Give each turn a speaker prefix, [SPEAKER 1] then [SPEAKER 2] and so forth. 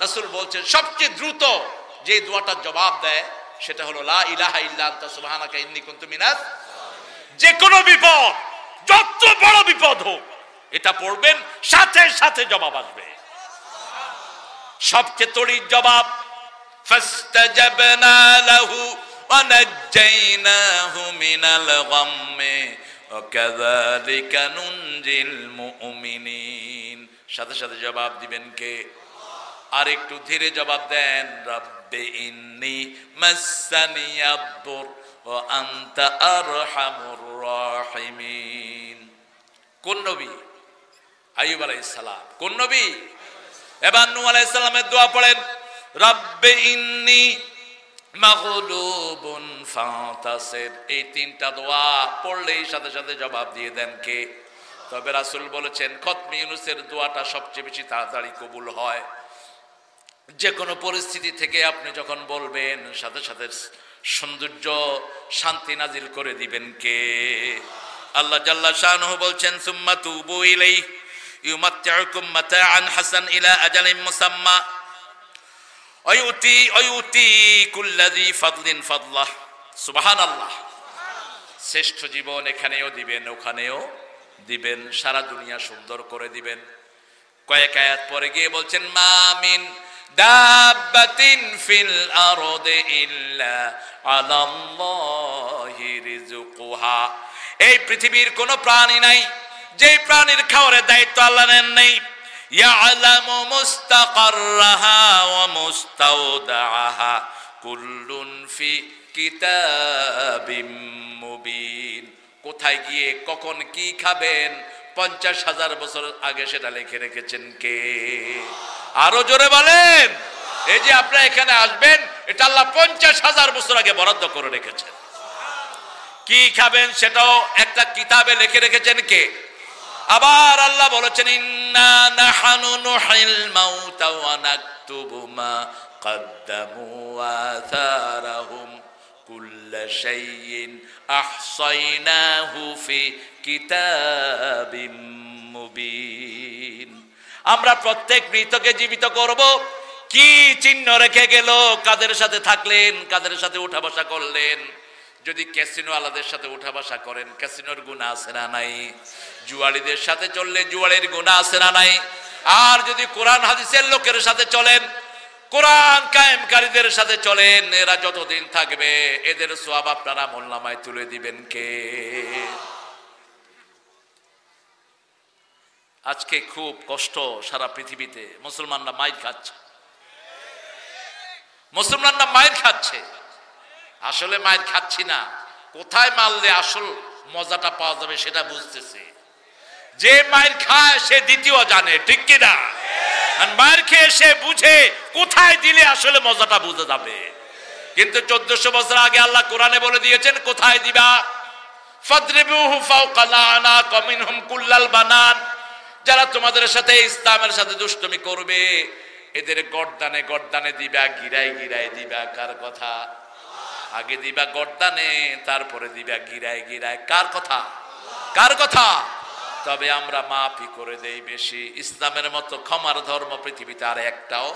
[SPEAKER 1] রাসূল বলছেন সবচেয়ে দ্রুত যে দোয়াটার জবাব দেয় সেটা হলো লা ইলাহা ইল্লা আনতা সুবহানাকা ইন্নী কুনতু মিনাজ যে কোনো বিপদ যত বড় বিপদ হোক এটা পড়বেন সাথে সাথে জবাব আসবে সবচেয়ে তড়ির জবাব فاستجبنا له ونجيناه من الغم وكذلك ننجي المؤمنين সাথে সাথে জবাব দিবেন কে আর একটু ধীরে জবাব দেন, রব্বে ইন্নি মাসানিয়াদ্দুর ও আনতা আরহামুর রাহিমিন। কোন নবী? আইয়ুব আলাইহিস সালাম। কোন নবী? এবার নূহ আলাইহিস সালামের দোয়া পড়েন, রব্বে ইন্নি মাগলুবুন ফাতাসির। এই তিনটা দোয়া পড়লেই সাথে সাথে জবাব দিয়ে দেন কে? তবে রাসূল বলেছেন, খতমি ইউনুসের দোয়াটা সবচেয়ে বেশি তাড়াতাড়ি কবুল হয়। যে কোনো পরিস্থিতি থেকে আপনি যখন বলবেন, সাথে সাথে সৌন্দর্য শান্তি নাজিল করে দিবেন কে? আল্লাহ জাল্লা শাহনহ বলছেন, সুম্মা তুবু ইলাই ইউমাত্তিউকুম মাতাআন হাসান ইলা আজালিন মুসাম্মা, অয়ুতি অয়ুতি কুল্লাযী ফাদলিন ফাদলাহ সুবহানাল্লাহ। শ্রেষ্ঠ জীবন এখানেও দিবেন, ওখানেও দিবেন, সারা দুনিয়া সুন্দর করে দিবেন। কয়েক আয়াত পরে গিয়ে বলছেন মামিন দাব্বাতিন ফিল আরদে ইল্লা আলাল্লাহি রিজকুহা এই পৃথিবীর কোনো প্রাণী নাই যে প্রাণীর খাওয়ারের দায়িত্ব আল্লাহ নেন নেই। ইয়ালামু মুস্তাকাররাহা ওয়া মুস্তাওদাআহা কুল্লুন ফি কিতাবিম মুবিন। কোথায় গিয়ে কখন কি খাবেন পঞ্চাশ হাজার বছর আগে সেটা লিখে রেখেছেন কে আরো জোরে বলেন এই যে আপনারা এখানে আসবেন এটা আল্লাহ পঞ্চাশ হাজার বছর আগে বরাদ্দ করে রেখেছেন কি খাবেন সেটাও একটা কিতাবে লিখে রেখেছেন কে আবার আল্লাহ বলেছেন ইন্না নাহানু নুহিল মাউতা ওয়া নাকতুবু মা قدموا وآثارهم কুল্লা শাইইন আহসাইনাহু ফি কিতাবিম মুবিন আমরা প্রত্যেক মৃতকে জীবিত করব। কি চিহ্ন রেখে গেল? কাদের সাথে থাকলেন? কাদের সাথে উঠা বসা করলেন? যদি ক্যাসিনো আলাদের সাথে উঠা বাসা করেন, ক্যাসিনোর গুণা আছে না নাই? জুয়ারিদের সাথে চললে জুয়ারির গুণা আছে না নাই? আর যদি কোরআন হাদিসের লোকের সাথে চলেন কোরআন কায়েমকারীদের সাথে চলেন, এরা যতদিন থাকবে, এদের সোয়াব আপনারা মোল্লামায় তুলে দিবেন কে? আজকে খুব কষ্ট সারা পৃথিবীতে, মুসলমানরা মাইর খাচ্ছে। মুসলমানরা মাইর খাচ্ছে। আসলে মায়ের খাচ্ছি না। কোথায় মারলে আসল মজাটা পাওয়া যাবে সেটা বুঝতেছি। যে মায়ের খায়, সে দ্বিতীয় জানে, ঠিক কিনা? আর মায়ের খেয়ে সে বুঝে কোথায় দিলে আসলে মজাটা বুঝে যাবে। কিন্তু চোদ্দশো বছর আগে আল্লাহ কোরআনে বলে দিয়েছেন, কোথায় দিবা? বানান। যারা তোমাদের সাথে ইসলামের সাথে দুষ্টমি করবে, এদের গর্দানে গর্দানে দিবা, গিরায় গিরায় দিবা, কার কথা? আগে দিবা গর্দানে, তারপরে দিবা গিরায় গিরায়, কার কথা? কার কথা? তবে আমরা মাফি করে দেই বেশি। ইসলামের মতো ক্ষমার ধর্ম পৃথিবীতে আর একটাও